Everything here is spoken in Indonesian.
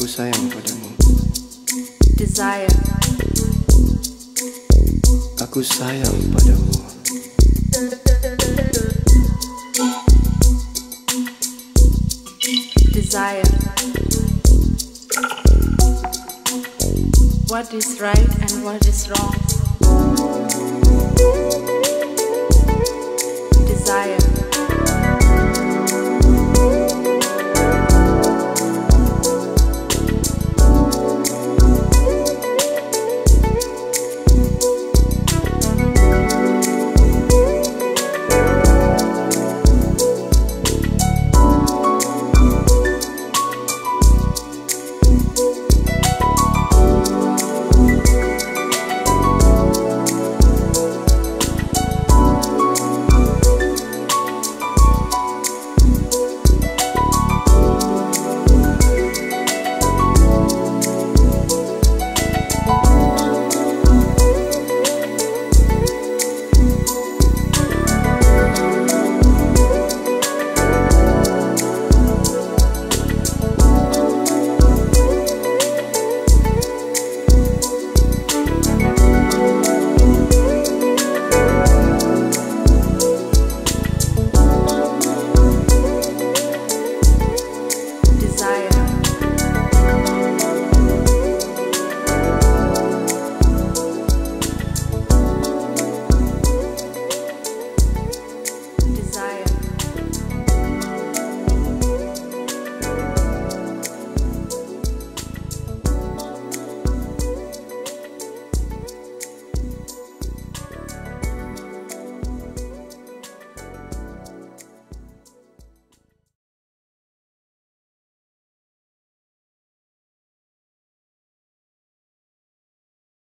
aku sayang padamu. Desire. Aku sayang padamu. Desire. What is right and what is wrong? Desire.